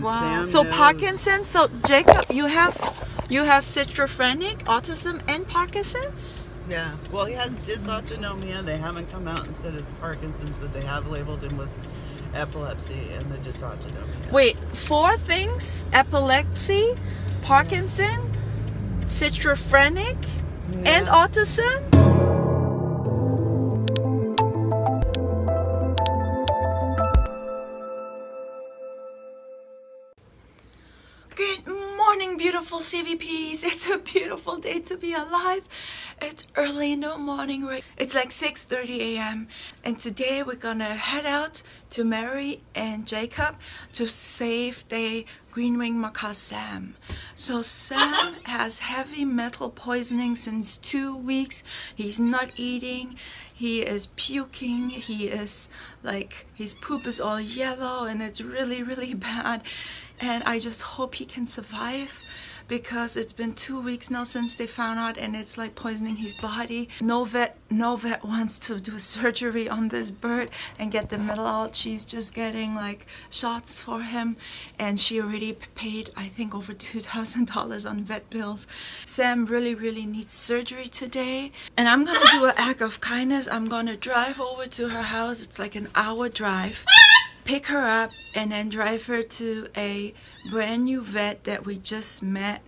Wow. So Parkinson's. So Jacob, you have you have schizophrenic, autism, and Parkinson's. Yeah. Well, he has dysautonomia. They haven't come out and said it's Parkinson's, but they have labeled him with epilepsy and the dysautonomia. Wait, four things: epilepsy, Parkinson, schizophrenic, and Yeah. autism. Beautiful CVPs. It's a beautiful day to be alive. It's early in the morning, right? It's like 6:30 a.m. And today we're gonna head out to Mary and Jacob to save the green wing macaw Sam. So Sam has heavy metal poisoning since two weeks. He's not eating. He is puking. He is like his poop is all yellow and it's really really bad. And I just hope he can survive because it's been two weeks now since they found out and it's like poisoning his body. No vet, no vet wants to do surgery on this bird and get the metal out. She's just getting like shots for him and she already paid I think over $2,000 on vet bills. Sam really, really needs surgery today and I'm gonna do an act of kindness. I'm gonna drive over to her house. It's like an hour drive pick her up and then drive her to a brand new vet that we just met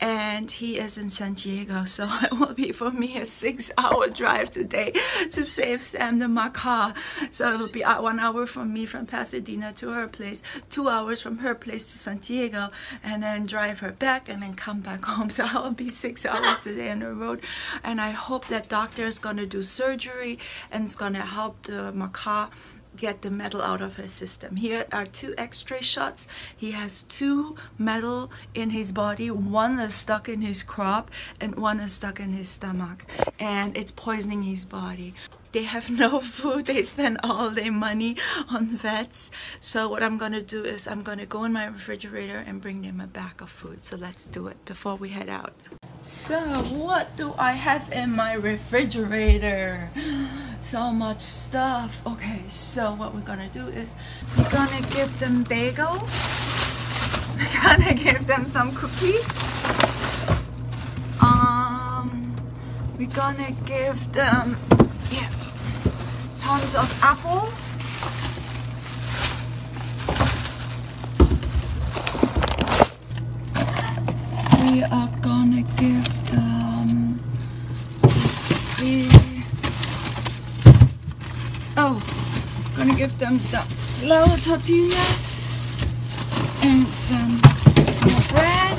and he is in San Diego so it will be for me a six hour drive today to save Sam the macaw. So it'll be one hour from me from Pasadena to her place two hours from her place to San Diego and then drive her back and then come back home. So I'll be six hours today on the road and I hope that doctor is gonna do surgery and it's gonna help the macaw get the metal out of his system. Here are two x-ray shots. He has two metal in his body. One is stuck in his crop and one is stuck in his stomach and it's poisoning his body. They have no food. They spend all their money on vets. So what I'm gonna do is I'm gonna go in my refrigerator and bring them a bag of food. So let's do it before we head out. So what do I have in my refrigerator? So much stuff. Okay, so what we're gonna do is we're gonna give them bagels. We're gonna give them some cookies. Um, we're gonna give them yeah, tons of apples. We are gonna give them. Let's see. Oh, gonna give them some flour tortillas and some bread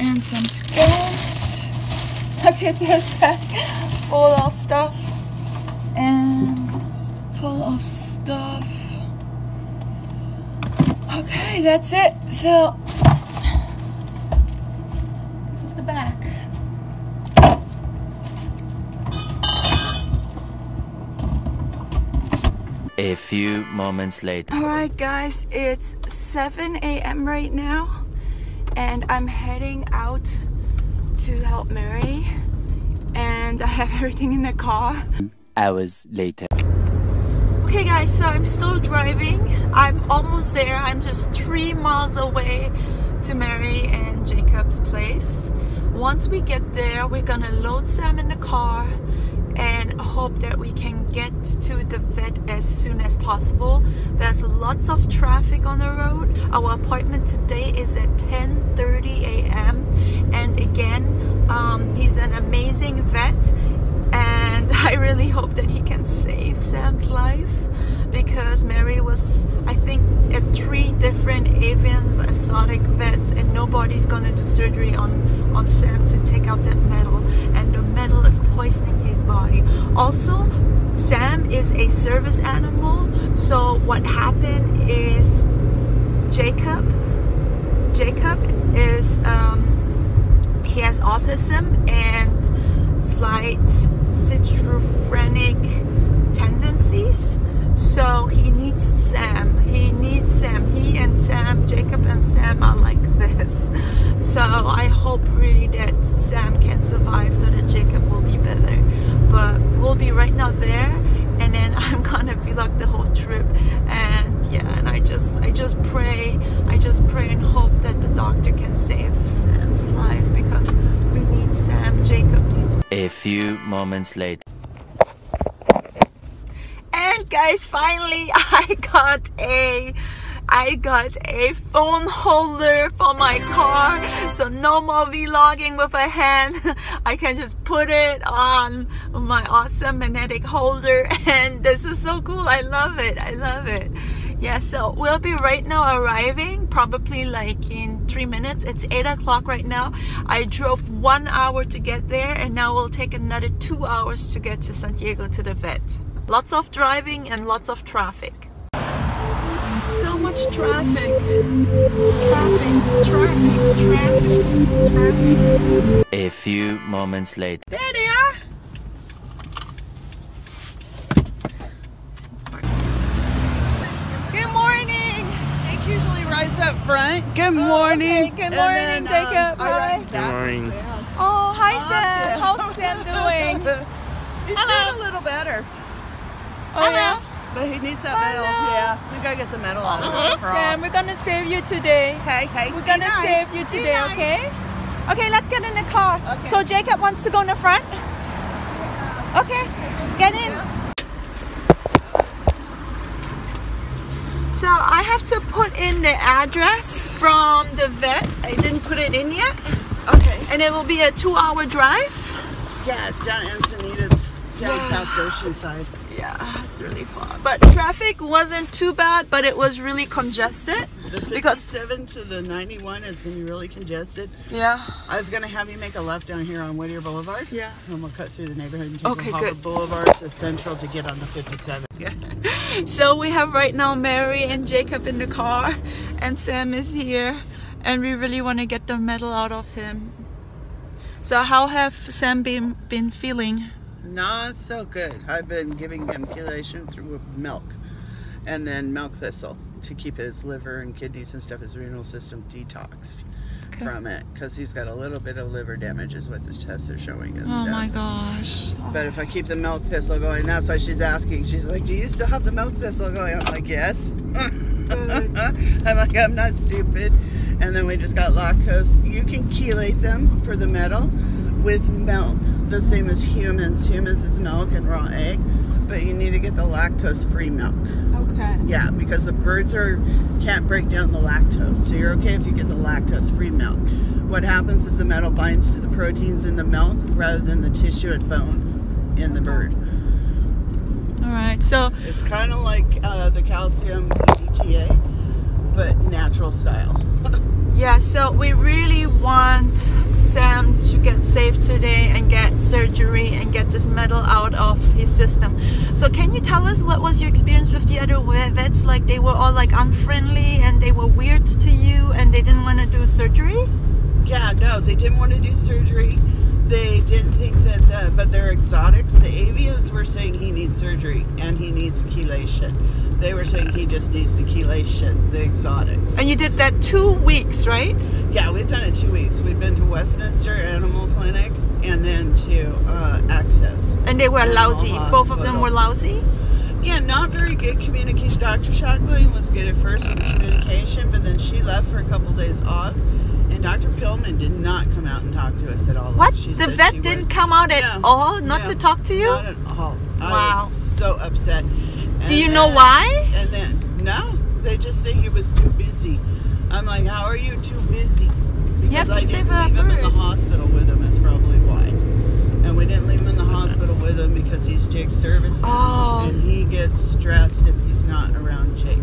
and some scones. Look at this bag full of stuff and full of stuff. Okay, that's it. So this is the back. A few moments later. Alright guys, it's 7 a.m. right now and I'm heading out to help Mary and I have everything in the car. Hours later. Okay guys, so I'm still driving. I'm almost there. I'm just three miles away to Mary and Jacob's place. Once we get there, we're gonna load Sam in the car and hope that we can get to the vet as soon as possible. There's lots of traffic on the road. Our appointment today is at 10:30 a.m. And again, um, he's an amazing vet, and I really hope that he can save Sam's life because Mary was, I think, at three different avian exotic vets, and nobody's gonna do surgery on on Sam to take out that metal, and the metal is poisoning his body. Also, Sam is a service animal, so what happened is Jacob. Jacob is um, he has autism and slight schizophrenic tendencies. So he needs Sam. He needs Sam. He and Sam, Jacob and Sam are like this. So I hope really that Sam can survive so that Jacob will be better. But we'll be right now there and then I'm gonna vlog the whole trip and yeah and I just I just pray I just pray and hope that the doctor can save Sam's life because we need Sam. Jacob needs. A few moments later. And guys, finally I got a I got a phone holder for my car. So no more vlogging with a hand. I can just put it on my awesome magnetic holder and this is so cool. I love it. I love it. Yeah, so we'll be right now arriving, probably like in three minutes. It's eight o'clock right now. I drove one hour to get there and now we'll take another two hours to get to San Diego to the vet. Lots of driving and lots of traffic. So much traffic. Traffic, traffic, traffic, traffic. A few moments later. There they are. Good morning. Jake usually rides up front. Good morning. okay. Good morning, then, um, Jacob. I ride Hi. back morning. Oh, hi Awesome. Sam. How's Sam doing? He's doing a little better, Oh yeah. but he needs that Hello. metal. Yeah, we gotta get the metal out of Oh, him. Sam, we're gonna save you today. Hey, hey. We're gonna nice. save you today, nice. okay? Okay, let's get in the car. Okay. So Jacob wants to go in the front. Okay, get in. So I have to put in the address from the vet. I didn't put it in yet, Okay. and it will be a two-hour drive. Yeah, it's down Encinitas, down Yeah. past Oceanside. Yeah, it's really far. But traffic wasn't too bad, but it was really congested The because seven to the 91 is gonna be really congested. yeah, I was gonna have you make a left down here on Whittier Boulevard. yeah. And we'll cut through the neighborhood and take okay, good. Boulevard to Central to get on the 57. Yeah. So we have right now Mary and Jacob in the car, and Sam is here, and we really want to get the metal out of him. So how have Sam been been feeling? Not so good. I've been giving him chelation through milk and then milk thistle to keep his liver and kidneys and stuff, his renal system detoxed Okay. from it because he's got a little bit of liver damage, is what the tests are showing and Oh stuff. my gosh. But if I keep the milk thistle going, that's why she's asking. She's like, Do you still have the milk thistle going? I'm like, Yes. I'm like, I'm not stupid. And then we just got lactose. You can chelate them for the metal with milk, the same as humans. Humans is milk and raw egg, but you need to get the lactose free milk. Okay. Yeah, because the birds are can't break down the lactose. So you're okay if you get the lactose free milk. What happens is the metal binds to the proteins in the milk rather than the tissue and bone in the bird. All right. So It's kind of like uh, the calcium EDTA, but natural style. Yeah. So we really want Sam to get safe today and get surgery and get this metal out of his system. So can you tell us what was your experience with the other vets? Like they were all like unfriendly and they were weird to you and they didn't want to do surgery. Yeah, no, they didn't want to do surgery. They didn't think that, uh, but they're exotics. The avians were saying he needs surgery and he needs chelation. They were saying he just needs the chelation, the exotics. And you did that two weeks, right? Yeah, we've done it two weeks. We've been to Westminster Animal Clinic and then to uh, Access. And they were lousy. Both of them were lousy. Yeah, not very good communication. Dr. Shackling was good at first with communication, but then she left for a couple days off. Dr. Pillman did not come out and talk to us at all. What? she the vet didn't come out at No, all, not no, to talk to you. Not at all. I Wow. was so upset. Do And you know why? And then, no, they just say he was too busy. I'm like, how are you too busy? Because have to I save didn't leave him in the hospital with him is probably why. And we didn't leave him in the hospital with him because he's Jake's service Oh. and he gets stressed if he's not around Jake.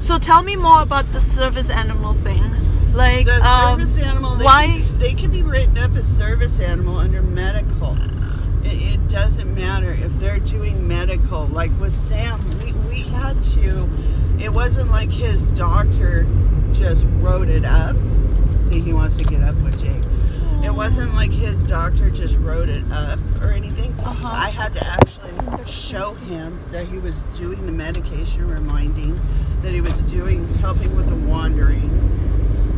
So tell me more about the service animal thing. Like, The um, service animal, they, why? they can be written up as service animal under medical. It, it doesn't matter if they're doing medical. Like with Sam, we, we had to, it wasn't like his doctor just wrote it up. See, he wants to get up with Jake. It wasn't like his doctor just wrote it up or anything. Uh-huh. I had to actually show him that he was doing the medication reminding, that he was doing, helping with the wandering,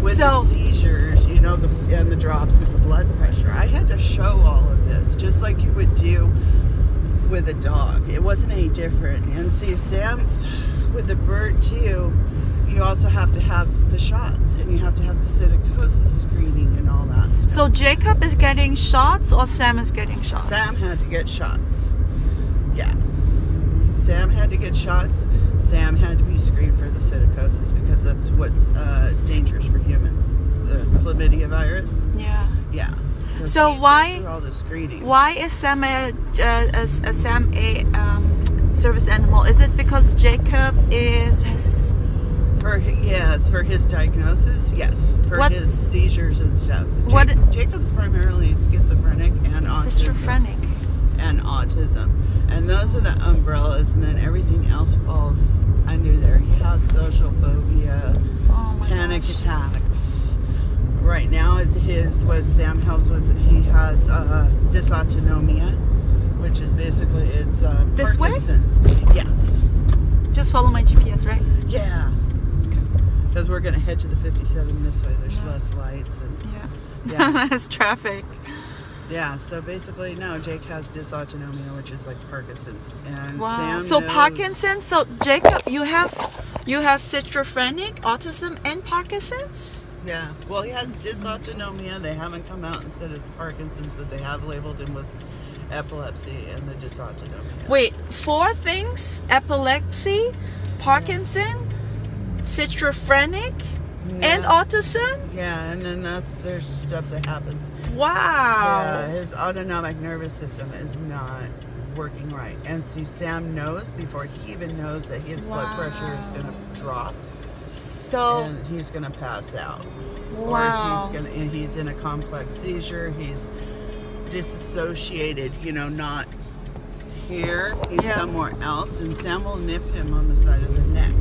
with So- the seizures, you know, the, and the drops of the blood pressure. I had to show all of this, just like you would do with a dog. It wasn't any different. And see, Sam's with the bird too. you also have to have the shots and you have to have the psittacosis screening and all that stuff. So Jacob is getting shots or Sam is getting shots? Sam had to get shots. Yeah. Sam had to get shots. Sam had to be screened for the psittacosis because that's what's uh, dangerous for humans. The chlamydia virus. Yeah. Yeah. So he's why- all the screening? Why is Sam a, a, a, a Sam a um, service animal? Is it because Jacob is has For yes, for his diagnosis, yes. For What's- his seizures and stuff. What- Jacob's primarily schizophrenic and autism. schizophrenic? and autism. And those are the umbrellas, and then everything else falls under there. He has social phobia, Oh panic gosh. attacks. Right now is his, what Sam helps with, he has uh, dysautonomia, which is basically, it's uh, This way? Yes. Just follow my GPS, right? Yeah. Because we're going to head to the 57 this way. There's Yeah. less lights. and Yeah. Yeah. There's traffic. Yeah, so basically, no, Jake has dysautonomia, which is like Parkinson's. And Wow. Sam so knows- Parkinson's. So Jacob, you have you have schizophrenic, autism, and Parkinson's. Yeah. Well, he has dysautonomia. They haven't come out and said it's Parkinson's, but they have labeled him with epilepsy and the dysautonomia. Wait, four things: epilepsy, Parkinson, schizophrenic, and autism. Yeah, and then that's there's stuff that happens. Wow. Yeah, Wow. his autonomic nervous system is not working right. And see, Sam knows before he even knows that his blood pressure is going to drop So and he's going to pass out. wow. or he's gonna and he's in a complex seizure he's disassociated you know not here he's Yeah. somewhere else and sam will nip him on the side of the neck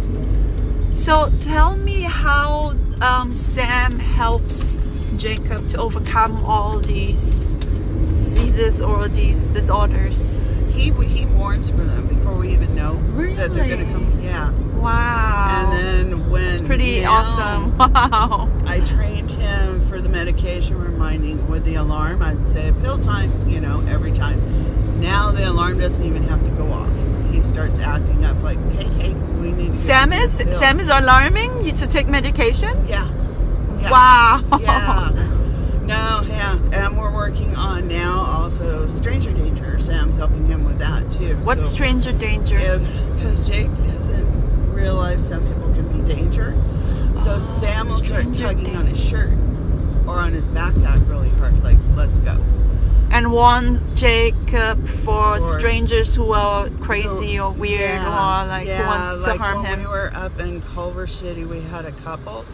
So tell me how um, Sam helps Jacob to overcome all these diseases or these disorders. he he warns for them before we even know that they're gonna come yeah Wow. and then when it's pretty now awesome. Wow. i trained him for the medication reminding with the alarm i'd say pill time you know every time now the alarm doesn't even have to go off he starts acting up like hey hey we need to Sam is. Sam is alarming you to take medication. Yeah. yeah. Wow. Yeah. No, yeah. And we're working on now also Stranger Danger. Sam's helping him with that too. What's so stranger danger? Because Jake doesn't realize some people can be danger. So Oh, Sam will start tugging on his shirt or on his backpack really hard, like, let's go. And warn Jacob for Or- strangers who are crazy oh, or weird Yeah, or like who wants to like harm when him. we were up in Culver City, we had a couple.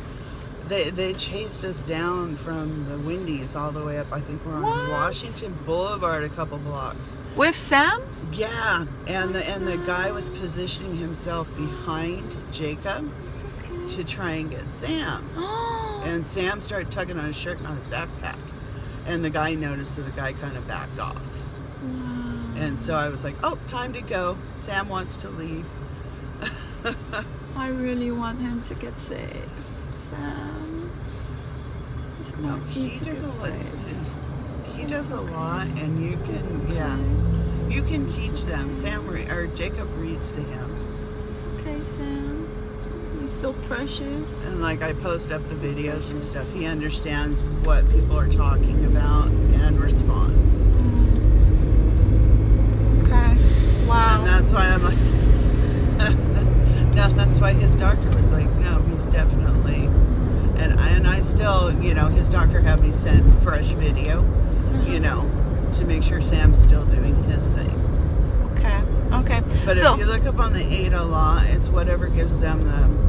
They, they chased us down from the Wendy's all the way up. I think we're on What? Washington Boulevard, a couple blocks. With Sam? Yeah, and the and the guy was positioning himself behind Jacob okay. to try and get Sam. Oh. And Sam started tugging on his shirt and on his backpack, and the guy noticed, so the guy kind of backed off. And so I was like, "Oh, time to go. Sam wants to leave." I really want him to get saved. Sam. No, he does a lot. He does a lot, and you can, yeah, you can teach them. Sam or Jacob reads to him, It's okay, Sam. So precious. and like I post up the videos and stuff. He understands what people are talking about and responds. Okay. Wow. And that's why I'm like, no, that's why his doctor was like, no, he's definitely. And I, and I still, you know, his doctor had me send fresh video, uh-huh. you know, to make sure Sam's still doing his thing. Okay. Okay. But so if you look up on the ADA law, it's whatever gives them the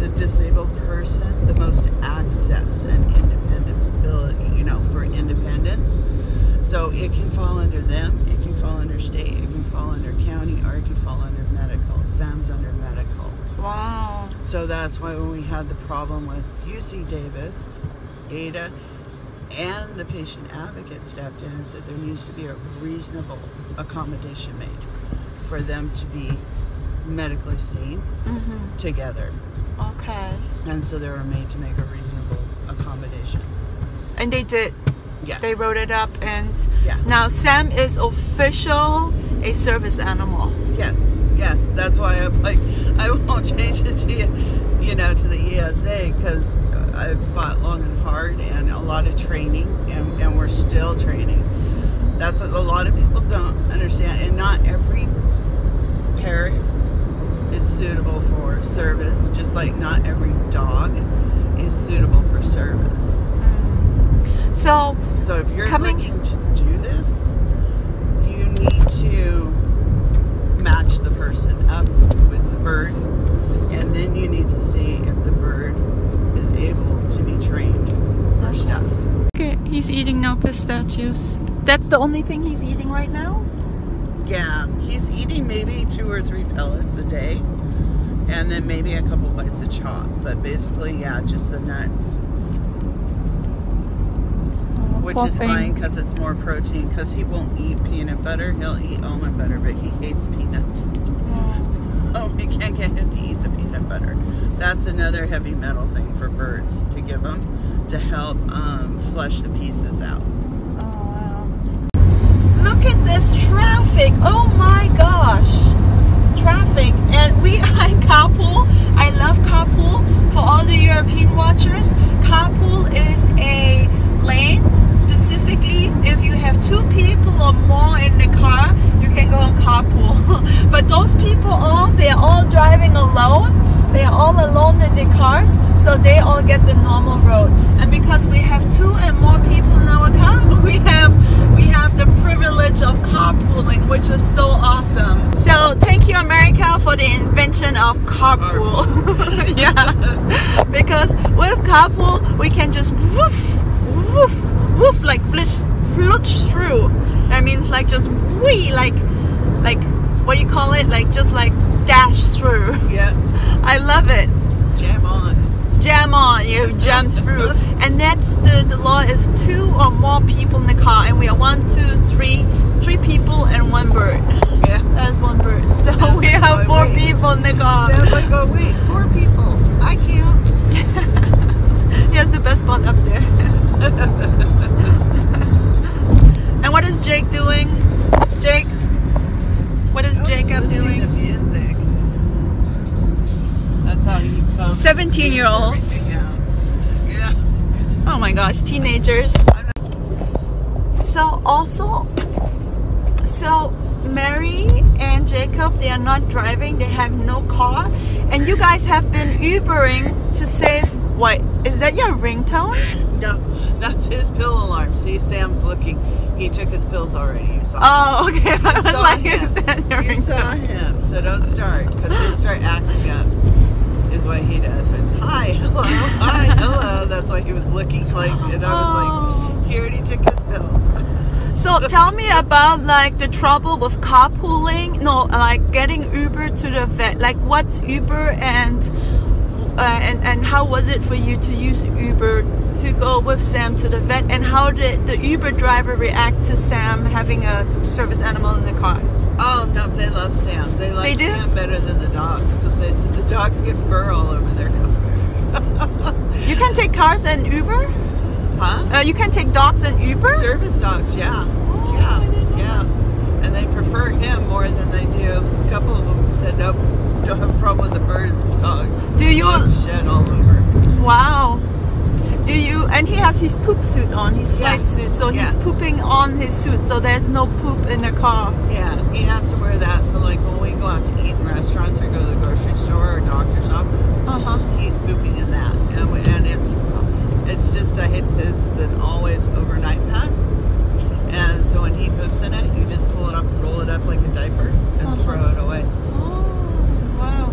the disabled person the most access and independability, you know, for independence. So it can fall under them, it can fall under state, it can fall under county, or it can fall under medical. Sam's under medical. wow. So that's why when we had the problem with UC Davis, ADA, and the patient advocate stepped in and said there needs to be a reasonable accommodation made for them to be medically seen Mhm. together. Okay. And so they were made to make a reasonable accommodation. And they did. Yes. They wrote it up, and Yeah. now Sam is official a service animal. Yes, yes. That's why I'm like, I won't change it to you. you know, to the ESA because I've fought long and hard and a lot of training, and, and we're still training. That's what a lot of people don't understand, and not every parrot is suitable for service, just like not every dog is suitable for service. So, So if you're Coming- looking to do this, you need to match the person up with the bird, and then you need to see if the bird is able to be trained for stuff. okay, he's eating now pistachios. That's the only thing he's eating right now? Yeah, he's eating maybe two or three pellets a day, and then maybe a couple bites of chop. But basically, yeah, just the nuts, which is thing. fine because it's more protein. Because he won't eat peanut butter, he'll eat almond butter, but he hates peanuts. Oh, we can't get him to eat the peanut butter. That's another heavy metal thing for birds to give them to help um, flush the pieces out. Look at this traffic. Oh my gosh. Traffic. And we are in Carpool. I love Carpool. For all the European watchers, Carpool is a lane specifically if you have two people or more in the car, you can go on carpool. but those people all they're all driving alone. They are all alone in their cars, so they all get the normal road. And because we have two and more people in our car, we have we have the privilege of carpooling, which is so awesome. So thank you, America, for the invention of carpool. yeah, because with carpool we can just woof, woof, woof, like flish, flutch through. That means like just we like like what do you call it? Like just like dash through. Yeah, I love it. jam on. Jam on, You jam through. And that's the, the law is two or more people in the car and we are one, two, three, three people and one bird. Yeah. That's one bird. So That's we have four we- people in the car. Sounds like, oh wait, four people. I can't. He has the best spot up there. and what is Jake doing? Jake? What is Jacob doing? Music. That's how he comes. 17 year olds. Yeah. Oh my gosh, teenagers. So also, so Mary and Jacob, they are not driving. They have no car, and you guys have been Ubering to save. What is that? Your ringtone? No, that's his pill alarm. See, Sam's looking. He took his pills already. You saw. Oh, okay. I was like, him. is that your you saw ringtone? him, so don't start because he'll start acting up. Is what he does. And hi, hello, hi, hello. That's why he was looking like, and I was Oh. like, he already took his pills. So tell me about like the trouble with carpooling. No, like getting Uber to the vet. Like what's Uber and uh, and and how was it for you to use Uber to go with Sam to the vet? And how did the Uber driver react to Sam having a service animal in the car? Oh no, they love Sam. They like They do? Sam better than the dogs because they said the dogs get fur all over their car. You can take cars and Uber. huh? Uh, you can take dogs and Uber. Service dogs, yeah, Oh, yeah, yeah. And they prefer him more than they do. A couple of them said nope, don't have a problem with the birds and dogs. Do you- Dogs shed all over. Wow. Do you? And he has his poop suit on, his Yeah. flight suit. So he's pooping on his suit. So there's no poop in the car. Yeah, he has to wear that. So like when we go out to eat in restaurants or go to the grocery store or doctor's office, Uh huh. he's pooping in that, and, we, and it, it's just I hate to say this, it's an always overnight pack. And so when he poops in it, you just pull it off, roll it up like a diaper, and Uh-huh. throw it away. Oh, wow.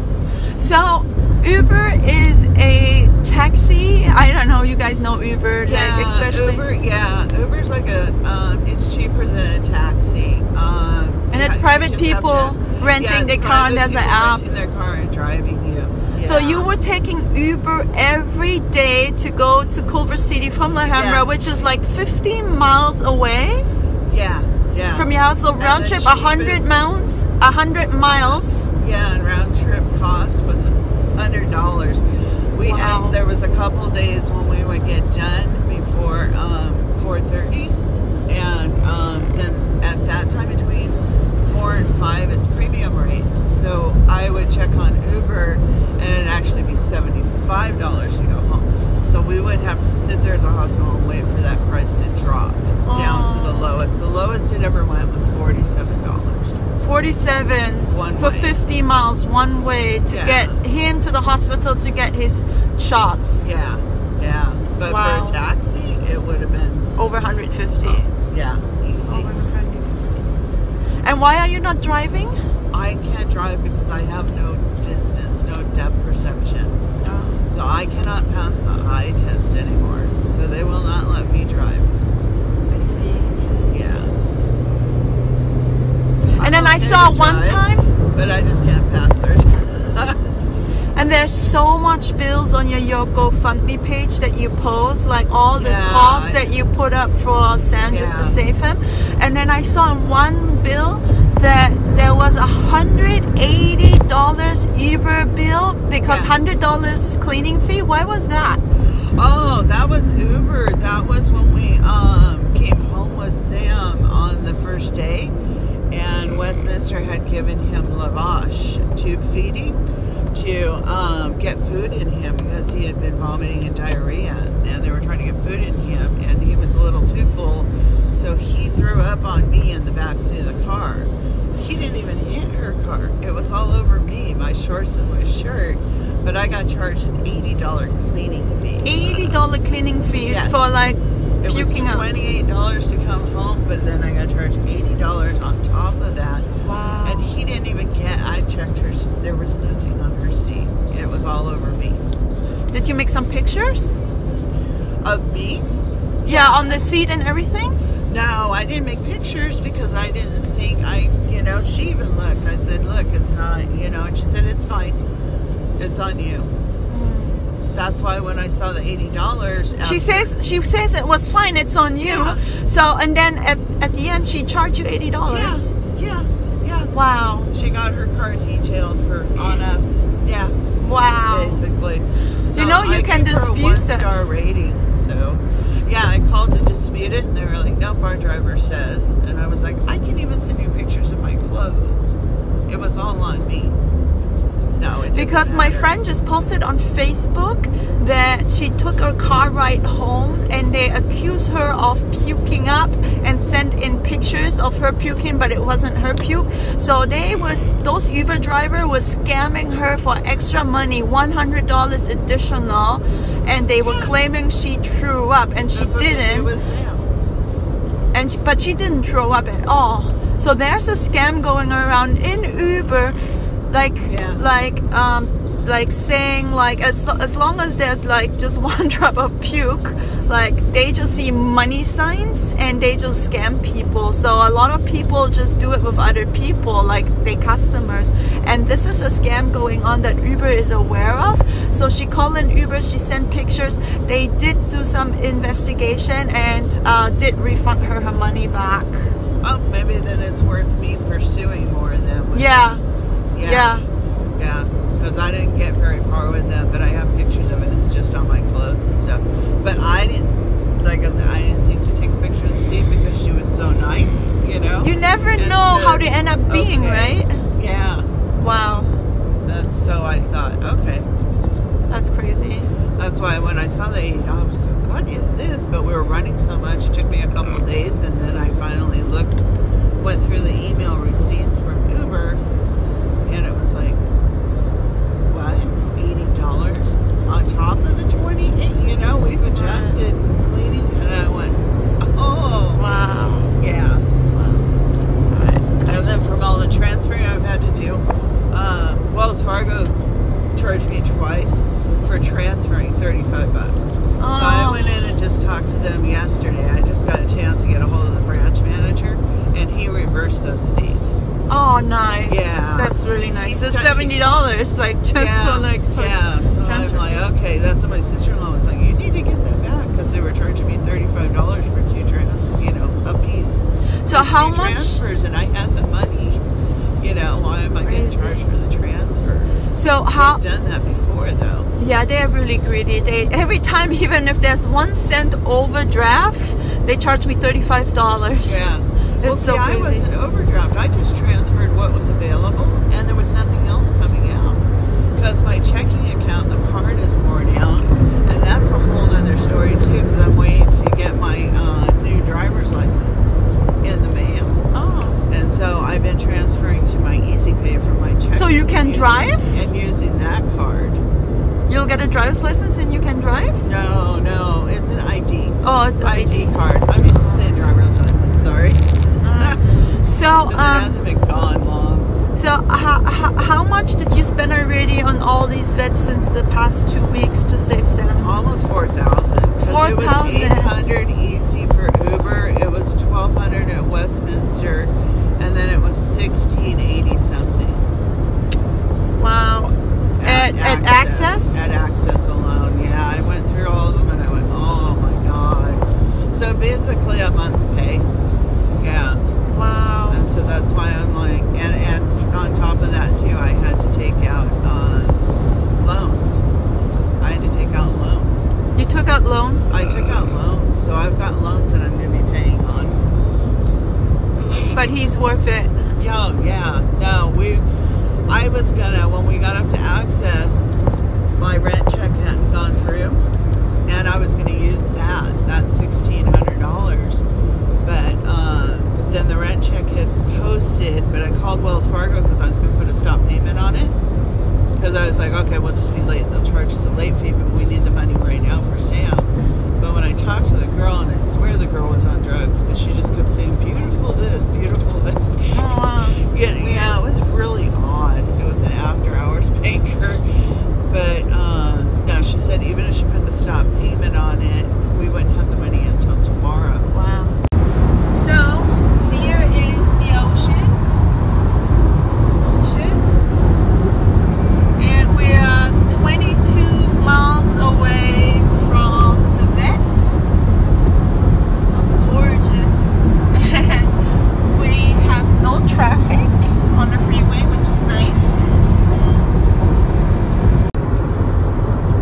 So Uber is a taxi. I don't know. You guys know Uber, like especially. Uber. Yeah, Uber's like a. Um, it's cheaper than a taxi. Um, And it's yeah, private people to- renting yeah, the car there's an app. renting their car and driving you. So you were taking Uber every day to go to Culver City from La Alhambra, Yes. which is like 15 miles away Yeah, yeah. from your house. So round trip 100 miles, 100 miles. Yeah, and round trip cost was hundred dollars. We Wow. and there was a couple days when we would get done before um, four thirty, and um, then at that time between four and five, it's premium rate. So I would check on Uber, and it'd actually be $75 to go home so we would have to sit there at the hospital and wait for that price to drop down to the lowest. The lowest it ever went was forty-seven dollars. 47 One for way. 50 miles one way to Yeah. get him to the hospital to get his shots. Yeah, yeah. But Wow. for a taxi, it would have been Over 150. yeah easy. Over 150. And why are you not driving? I can't drive because I have no distance, no depth perception. Oh. So I cannot pass the eye test anymore. So they will not let me drive. I see. Yeah. And then I'm I saw one drive, time, but I just can't pass their. And there's so much bills on your, your GoFundMe page that you post, like all this Yeah, cost that you put up for Sam just to save him. And then I saw one bill that there was a hundred eighty dollars Uber bill because Yeah. hundred dollars cleaning fee. Why was that? Oh, that was Uber. That was when we um, came home with Sam on the first day, and Westminster had given him lavage tube feeding to um, get food in him because he had been vomiting and diarrhea, and they were trying to get food in him, and he was a little too full, so he threw up on me in the back seat of the car. He didn't even hit her car. It was all over me, my shorts and my shirt. But I got charged an eighty dollar cleaning fee. Eighty dollar cleaning fee Yes. for like It was puking out. twenty eight dollars to come home, but then I got charged eighty dollars on top of that. Wow. And he didn't even get. I checked her. There was nothing on her seat. It was all over me. Did you make some pictures? Of me? Yeah, on the seat and everything. No, I didn't make pictures because I didn't think I. You know, she even looked. I said, "Look, it's not." You know, and she said, "It's fine. It's on you." Hmm. That's why when I saw the eighty dollars, She says she says it was fine. It's on you. Yeah. So and then at, at the end she charged you eighty dollars. Yeah, yeah, yeah. Wow. She got her car detailed for on us. Yeah, Wow. basically. You know you I can her dispute that. star rating. So, yeah, I called to dispute it, and they were like, "Nope, bar driver says." And I was like, "I can even send you pictures of my clothes. It was all on me." No, it Because my friend just posted on Facebook that she took her car ride home and they accused her of puking up and sent in pictures of her puking, but it wasn't her puke. So they was those Uber driver was scamming her for extra money, one hundred dollars additional, and they were claiming she threw up and she That's did didn't. and she, but she didn't throw up at all. So there's a scam going around in Uber, like Yeah. like um like saying like as as long as there's like just one drop of puke, like they just see money signs and they just scam people. So a lot of people just do it with other people, like they customers. And this is a scam going on that Uber is aware of. So she called in Uber, she sent pictures. They did do some investigation and uh, did refund her her money back. Oh, maybe then it's worth me pursuing more of them. Yeah. Yeah. Yeah, because I didn't get very far with them, but I have pictures of it. It's just on my clothes and stuff. But I didn't, like I said, I didn't think to take a picture of Steve because she was so nice, you know? You never And know how said, they end up being, okay. right? Yeah, Wow, that's so I thought, okay. that's crazy. That's why when I saw the eight, I was like, what is this? But we were running so much, it took me a couple days, and then I finally looked, went through the email receipts from Uber, and it was like, what? $80 on top of the 20 You know, we've adjusted cleaning, and I went, oh, Wow. yeah. And then from all the transferring I've had to do, uh, Wells Fargo charged me twice for transferring 35 bucks. Oh. So I Oh. went in and just talked to them yesterday. I just got a chance to get a hold of the branch manager, and he reversed those fees. Oh, nice. Yeah. That's really nice. So seventy dollars, like just yeah, for like such yeah. So I'm like, okay, that's what my sister-in-law was like. You need to get that back because they were charging me thirty-five dollars for two trans, you know, a piece. So how much? transfers, and I had the money. You know, why am I getting charged for the transfer? So how? I've done that before, though. Yeah, they're really greedy. They every time, even if there's one cent overdraft, they charge me thirty-five dollars. Yeah. It's well, see, I wasn't overdraft. I just transferred what was available, and there was nothing else coming out because my checking account, the card is worn out, and that's a whole other story too. Because I'm waiting to get my uh, new driver's license in the mail. Oh. And so I've been transferring to my Easy Pay from my check. So you can drive. And using that card. You'll get a driver's license and you can drive. No, no, it's an ID. Oh, it's an ID, ID card. I'm just So, it um, hasn't been gone long. so how, how, how much did you spend already on all these vets since the past two weeks to save Sam? Almost 4,000. 'Cause It 4,000. was 800 easy for Uber. It was 1,200 at Westminster. And then it was 1680 something. Wow. At, at Access? At Access alone, yeah. I went through all of them and I went, oh my god. So basically a month's pay. Yeah. Wow. So that's why I'm like, and, and on top of that too, I had to take out uh, loans. I had to take out loans. You took out loans? I took out loans, so I've got loans that I'm going to be paying on. but he's worth it. Yeah, yeah. No, we. I was gonna when we got up to Access, my rent check hadn't gone through, and I was gonna use that. That sixteen hundred dollars, but uh, then the rent check had posted. But I called Wells Fargo because I was gonna put a stop payment on it. Because I was like, okay, we'll just be late. They'll charge us a late fee, but we need the money right now for Sam. But when I talked to the girl, and I swear the girl was on drugs because she just kept saying, beautiful this, beautiful that. Oh, wow. Yeah, yeah, it was really odd. It was an after hours banker. But uh, no, she said even if she put the stop payment on it, we wouldn't have the money until tomorrow. Wow. So, here is the ocean. Ocean. And we are 22 miles away from the vet. Oh, gorgeous. And we have no traffic on the freeway, which is nice.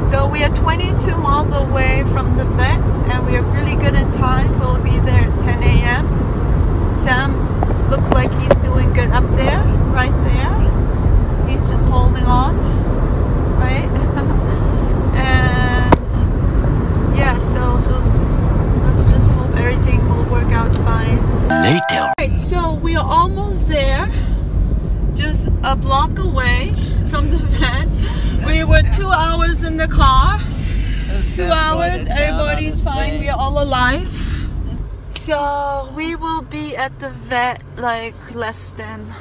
So we are 22 miles away from the vet and we are really good in time. We'll be there at 10 a.m. Sam looks like he's doing good up there, right there. He's just holding on, right? and yeah, so just let's just hope everything will work out fine. Later. Right, so we are almost there, just a block away from the vet. We were two hours in the car. Two hours, everybody's fine. We are all alive. So we will be at the vet like less than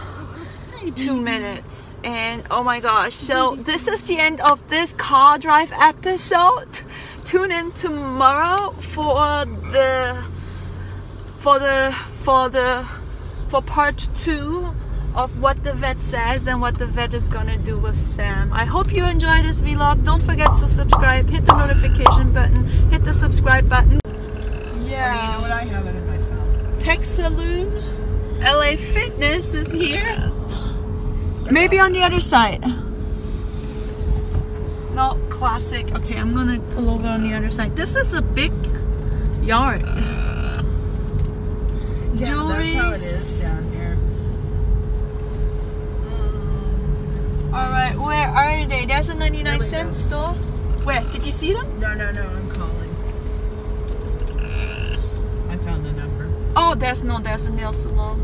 two minutes. And oh my gosh, so this is the end of this car drive episode. Tune in tomorrow for the for the for the for part two of what the vet says and what the vet is gonna do with Sam. I hope you enjoy this vlog. Don't forget to subscribe, hit the notification button, hit the subscribe button. Yeah. You know what? I have it in my phone. Tech Saloon, LA Fitness is here. Maybe on the other side. No, classic. Okay, I'm gonna pull over on the other side. This is a big yard. Uh, yeah, that's how it is down here. Alright, where are they? There's a 99 cent go. store. Where? Did you see them? No, no, no. I'm calling. Uh. I found the number. Oh, there's no, there's a nail salon.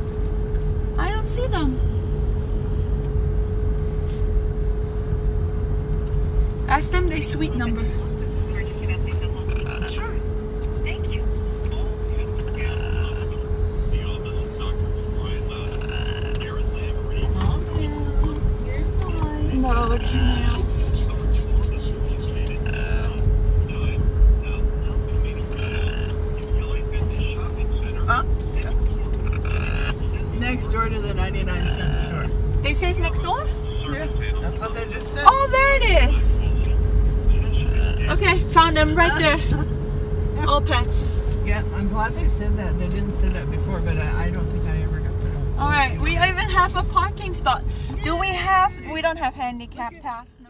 I don't see them. Ask them they sweet number. No, it's. Huh? Next door to the 99 cent store. They say it's next door? Yeah, that's what they just said. Oh, there it is. Okay, found them right there. All pets. Yeah, I'm glad they said that. They didn't say that before, but I, I don't think I ever got to know. All right, we even have a parking spot. Do we have, we don't have handicap pass, no?